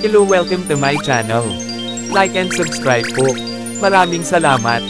Hello welcome to my channel. Like and subscribe po. Maraming salamat.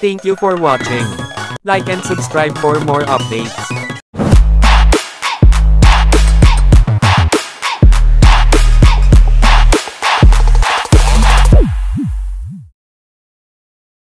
Thank you for watching. Like and subscribe for more updates.